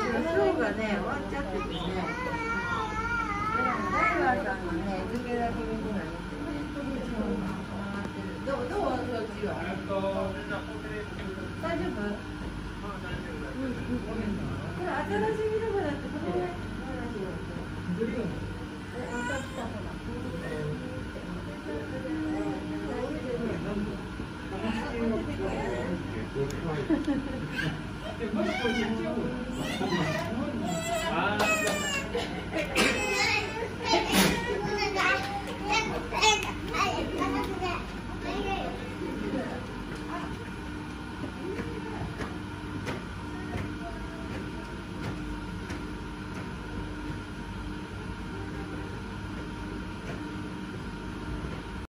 ーがね終わっちゃっててねダイバーさんがね抜けだけ見てないどうどうそっちは大丈夫？これ新しいのがだってこれえまた来たほらえ、マ对，不是说现金，